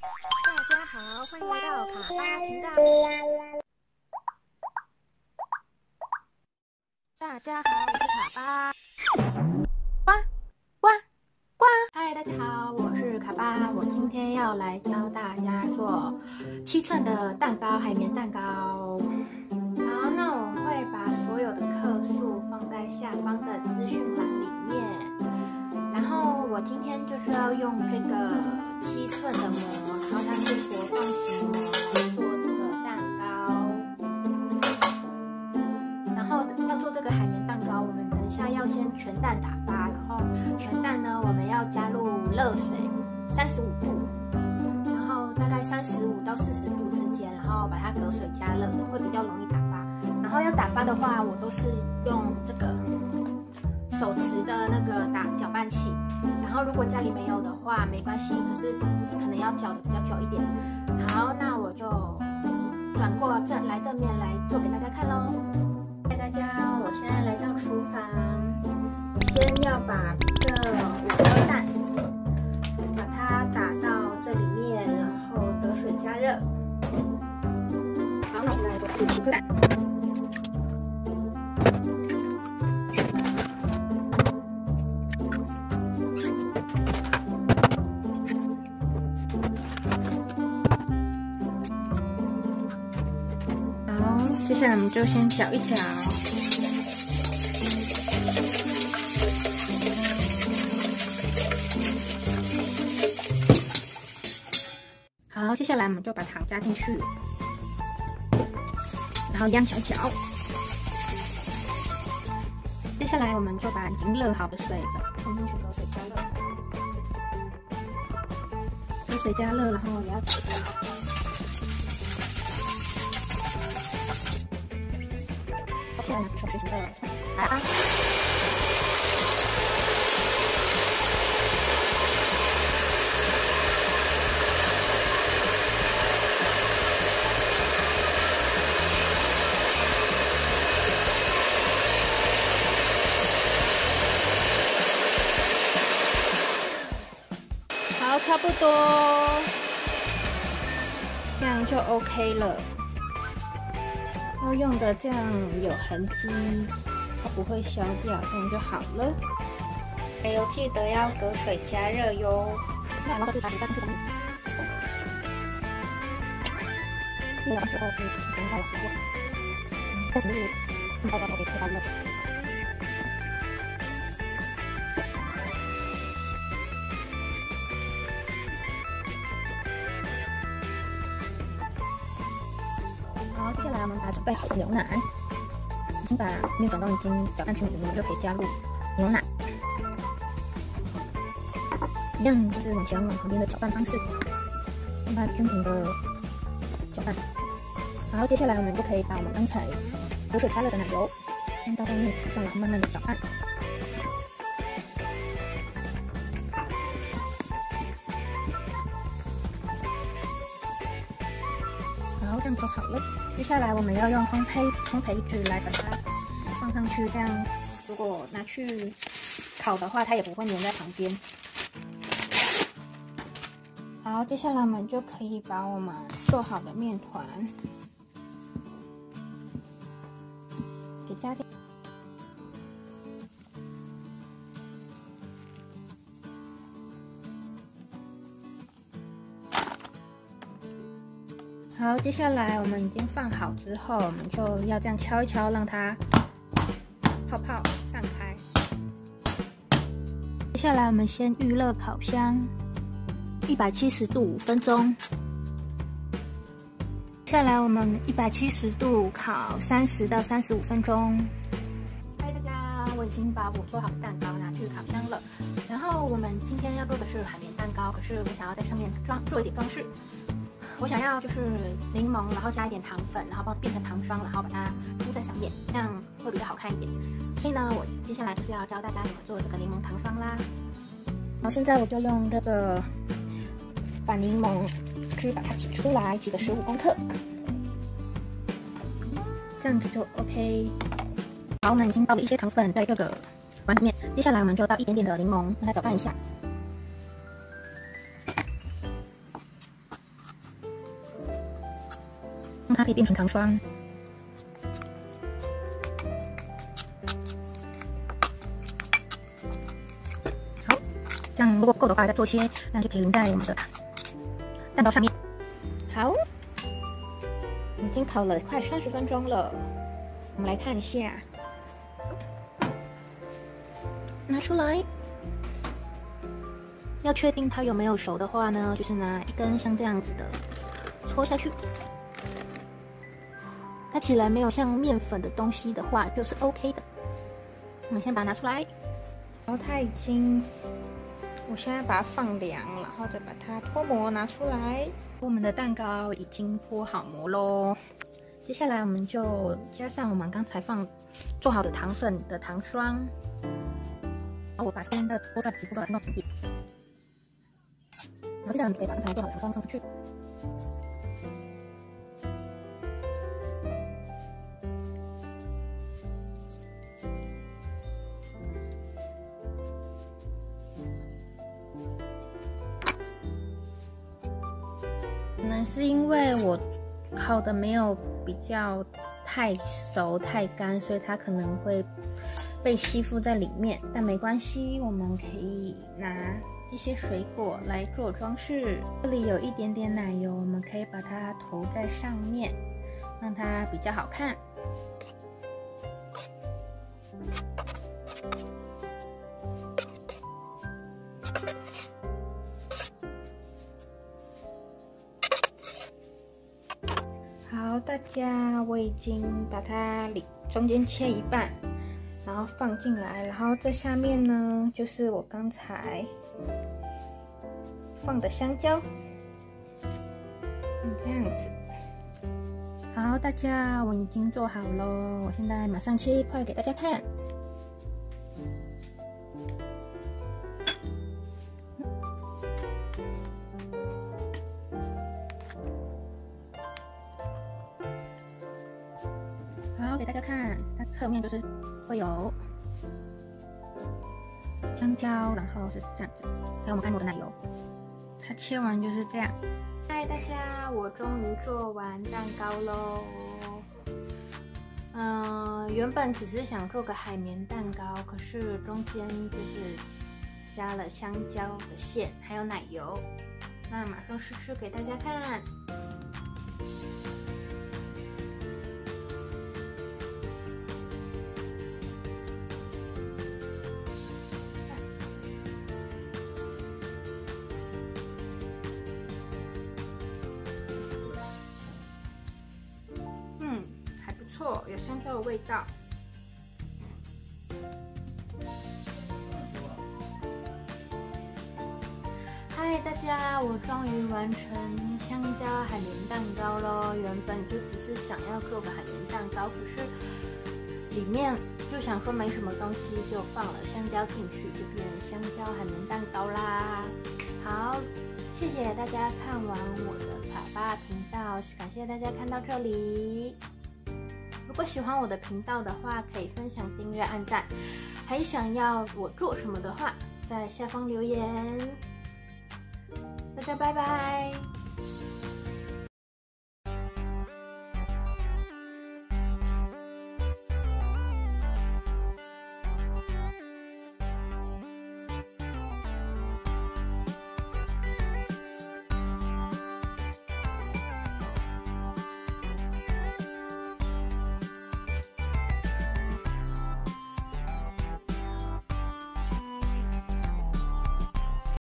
大家好，欢迎来到卡巴频道。大家好，我是卡巴。呱呱呱！嗨，大家好，我是卡巴。我今天要来教大家做七寸的蛋糕，海绵蛋糕。好，那我会把所有的克数放在下方的资讯栏里面。然后我今天就是要用这个七寸的膜，然后它是活动型膜来做这个蛋糕。然后要做这个海绵蛋糕，我们等一下要先全蛋打发，然后全蛋呢我们要加入热水三十五度，然后大概三十五到四十度之间，然后把它隔水加热，会比较容易打发。然后要打发的话，我都是用这个手持的那个打搅拌器。然后如果家里没有的话，没关系，可是可能要搅的比较久一点。好，那我就转过正来正面来做给大家看喽。嗨，大家，我现在来到厨房，先要把好，接下来我们就先搅一搅。好，接下来我们就把糖加进去，然后一样搅搅。接下来我们就把已经热好的水放进去，水加热，然后也要搅搅。现在呢，手实行的来啊！好，差不多，这样就 OK 了。要用的这样有痕迹，它不会消掉，这样就好了。还有记得要隔水加热哟。那然后这茶水倒进去，热完之后就全倒进去。这是倒到这里，可以倒热接下来我们把准备好的牛奶，已经把面粉都已经搅拌均匀，我们就可以加入牛奶，一样就是往前往旁边的搅拌方式，让它均匀的搅拌。然后，接下来我们就可以把我们刚才隔水加热的奶油先倒到面池上，然后慢慢的搅拌。这样就好了。接下来我们要用烘焙烘焙纸来把它放上去，这样如果拿去烤的话，它也不会粘在旁边。好，接下来我们就可以把我们做好的面团好，接下来我们已经放好之后，我们就要这样敲一敲，让它泡泡散开。接下来我们先预热烤箱，一百七十度五分钟。接下来我们一百七十度烤三十到三十五分钟。嗨，大家，我已经把我做好的蛋糕拿去烤箱了。然后我们今天要做的是海绵蛋糕，可是我想要在上面装做一点装饰。我想要就是柠檬，然后加一点糖粉，然后把它变成糖霜，然后把它敷在上面，这样会比较好看一点。所以呢，我接下来就是要教大家怎么做这个柠檬糖霜啦。然后现在我就用这个把柠檬汁把它挤出来，挤个十五公克，这样子就 OK。好，我们已经倒了一些糖粉在这个碗里面，接下来我们就倒一点点的柠檬，让它搅拌一下。它可以变成糖霜。好，这样如果不够的话，再做些，那就可以淋在我们的蛋糕上面。好，已经烤了快三十分钟了，我们来看一下，拿出来。要确定它有没有熟的话呢，就是拿一根像这样子的搓下去。它起来没有像面粉的东西的话，就是 OK 的。我们先把它拿出来，然后它已经，我现在把它放凉，然后再把它脱模拿出来。我们的蛋糕已经脱好模喽，接下来我们就加上我们刚才放做好的糖粉的糖霜。我把这边的剥下来的部分弄平底。然后这样可以把刚才做好的糖霜放上去。是因为我烤的没有比较太熟太干，所以它可能会被吸附在里面。但没关系，我们可以拿一些水果来做装饰。这里有一点点奶油，我们可以把它涂在上面，让它比较好看。大家，我已经把它里中间切一半，然后放进来，然后这下面呢，就是我刚才放的香蕉，嗯，这样子。好，大家，我已经做好喽，我现在马上切一块给大家看。好，给大家看，它侧面就是会有香蕉，然后是这样子，还有我们刚抹的奶油。它切完就是这样。嗨，大家，我终于做完蛋糕喽。嗯，原本只是想做个海绵蛋糕，可是中间就是加了香蕉的馅，还有奶油。那马上试吃给大家看。错，有香蕉的味道。嗨，大家，我终于完成香蕉海绵蛋糕喽！原本就只是想要做个海绵蛋糕，可是里面就想说没什么东西，就放了香蕉进去，就变香蕉海绵蛋糕啦。好，谢谢大家看完我的卡巴频道，感谢大家看到这里。如果喜欢我的频道的话，可以分享、订阅、按赞。还想要我做什么的话，在下方留言。大家拜拜。